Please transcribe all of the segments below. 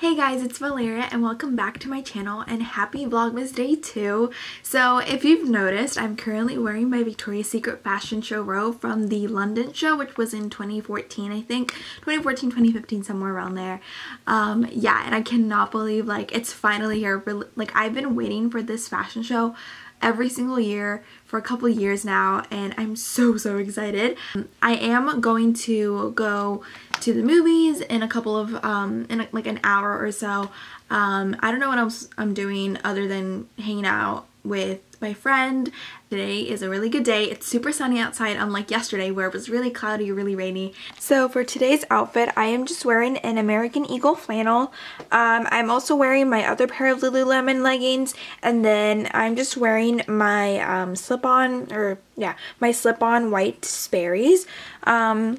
Hey guys, it's Valeria and welcome back to my channel and happy Vlogmas Day 2. So if you've noticed, I'm currently wearing my Victoria's Secret fashion show robe from the London show, which was in 2014, I think. 2014, 2015, somewhere around there. Um, yeah, and I cannot believe like it's finally here. Like I've been waiting for this fashion show every single year for a couple years now and I'm so so excited. I am going to go to the movies in a couple of um in like an hour or so. Um I don't know what else I'm doing other than hanging out with my friend. Today is a really good day. It's super sunny outside unlike yesterday where it was really cloudy, really rainy. So for today's outfit, I am just wearing an American Eagle flannel. Um, I'm also wearing my other pair of Lululemon leggings and then I'm just wearing my um, slip-on, or yeah, my slip-on white Sperry's. Um,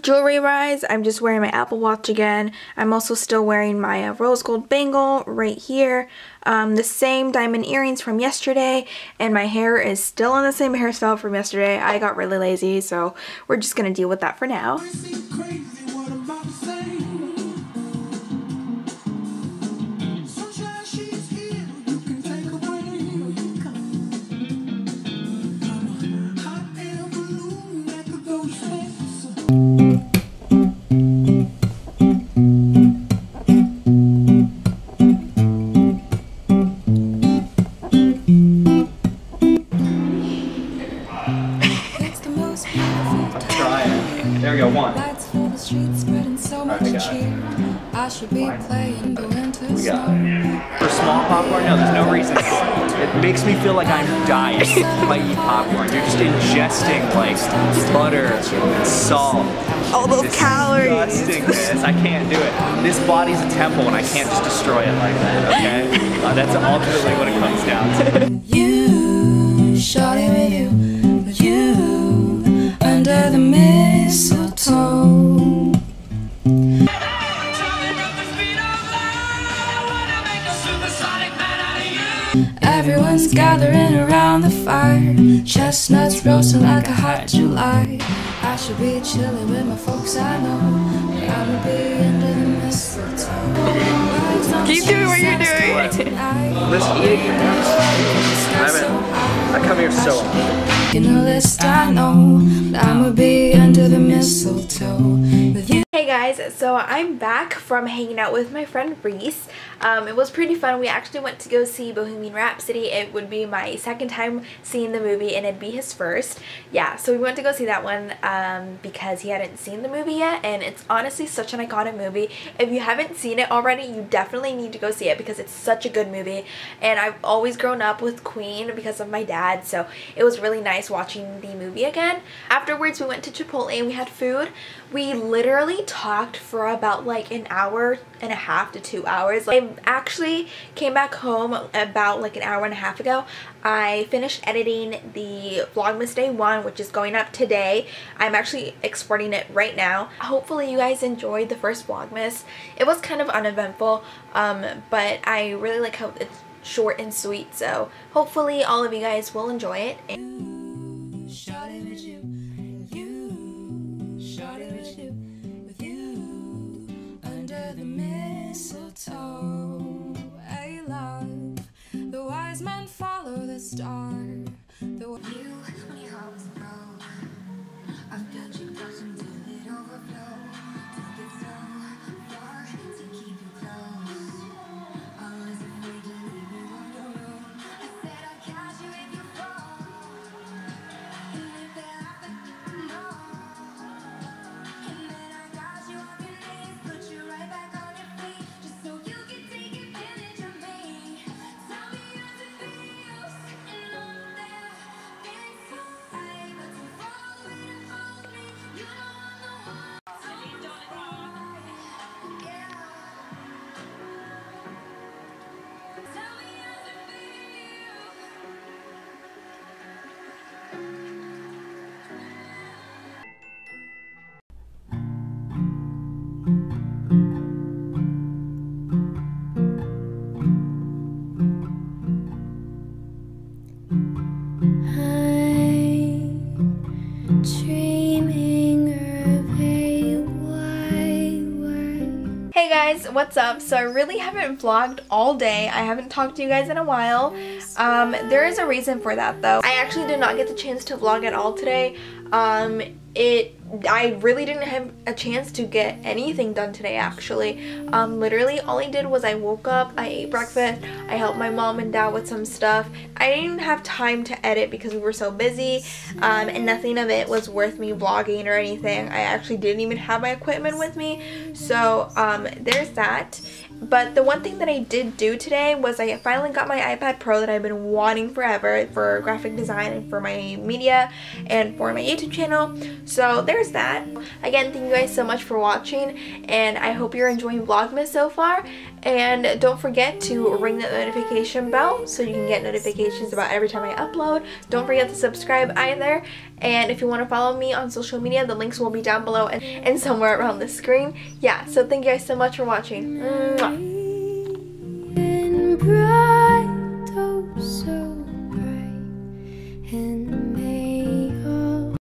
Jewelry wise, I'm just wearing my Apple Watch again. I'm also still wearing my uh, rose gold bangle right here. Um, the same diamond earrings from yesterday. And my hair is still in the same hairstyle from yesterday. I got really lazy, so we're just going to deal with that for now. I should be playing the winter For small popcorn, no, there's no reason It makes me feel like I'm dying if I eat popcorn. You're just ingesting like butter and salt. All those calories. I can't do it. This body's a temple and I can't just destroy it like that, okay? Uh, that's ultimately what it comes down to. Everyone's gathering around the fire. Chestnuts roasting like a hot July. I should be chilling with my folks I know. But I'ma be under the mistletoe. Keep doing what you're doing. Let's eat I come here so often. You know this I know I'ma be under the mistletoe. With you Hey guys, so I'm back from hanging out with my friend Reese. Um, it was pretty fun. We actually went to go see Bohemian Rhapsody. It would be my second time seeing the movie and it'd be his first. Yeah, so we went to go see that one um, because he hadn't seen the movie yet and it's honestly such an iconic movie. If you haven't seen it already, you definitely need to go see it because it's such a good movie and I've always grown up with Queen because of my dad so it was really nice watching the movie again. Afterwards we went to Chipotle and we had food. We literally talked for about like an hour and a half to two hours. I actually came back home about like an hour and a half ago. I finished editing the Vlogmas Day 1 which is going up today. I'm actually exporting it right now. Hopefully you guys enjoyed the first Vlogmas. It was kind of uneventful um, but I really like how it's short and sweet so hopefully all of you guys will enjoy it. mistletoe, men follow the star. The guys, what's up? So I really haven't vlogged all day. I haven't talked to you guys in a while. Um, there is a reason for that though. I actually did not get the chance to vlog at all today. Um, it I really didn't have a chance to get anything done today actually. Um, literally all I did was I woke up, I ate breakfast, I helped my mom and dad with some stuff. I didn't have time to edit because we were so busy um, and nothing of it was worth me vlogging or anything. I actually didn't even have my equipment with me. So um, there's that. But the one thing that I did do today was I finally got my iPad Pro that I've been wanting forever for graphic design and for my media and for my YouTube channel. So there's that. Again, thank you guys so much for watching and I hope you're enjoying Vlogmas so far. And don't forget to ring that notification bell so you can get notifications about every time I upload. Don't forget to subscribe either. And if you want to follow me on social media, the links will be down below and, and somewhere around the screen. Yeah, so thank you guys so much for watching. Mwah.